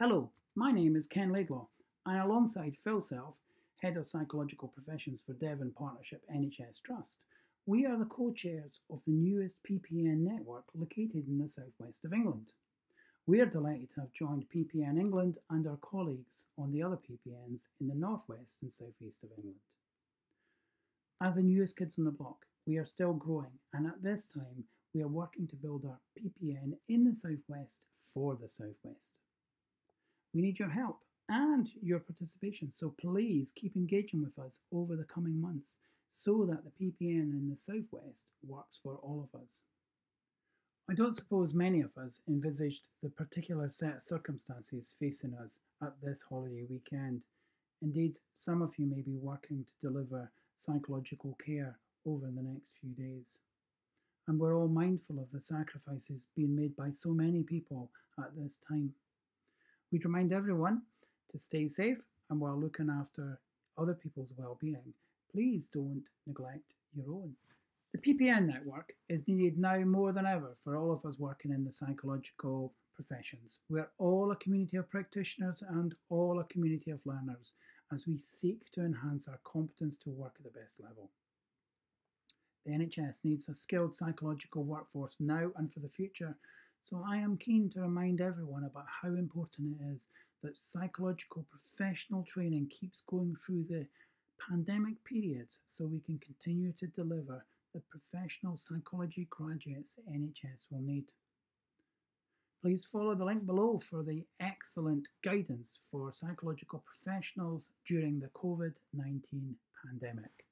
Hello, my name is Ken Laidlaw, and alongside Phil Self, Head of Psychological Professions for Devon Partnership NHS Trust, we are the co chairs of the newest PPN network located in the southwest of England. We are delighted to have joined PPN England and our colleagues on the other PPNs in the northwest and southeast of England. As the newest kids on the block, we are still growing, and at this time, we are working to build our PPN in the southwest for the southwest. We need your help and your participation, so please keep engaging with us over the coming months so that the PPN in the southwest works for all of us. I don't suppose many of us envisaged the particular set of circumstances facing us at this holiday weekend. Indeed, some of you may be working to deliver psychological care over the next few days. And we're all mindful of the sacrifices being made by so many people at this time. We'd remind everyone to stay safe and while looking after other people's well-being, please don't neglect your own. The PPN network is needed now more than ever for all of us working in the psychological professions. We're all a community of practitioners and all a community of learners as we seek to enhance our competence to work at the best level. The NHS needs a skilled psychological workforce now and for the future, so I am keen to remind everyone about how important it is that psychological professional training keeps going through the pandemic period so we can continue to deliver the professional psychology graduates NHS will need. Please follow the link below for the excellent guidance for psychological professionals during the COVID 19 pandemic.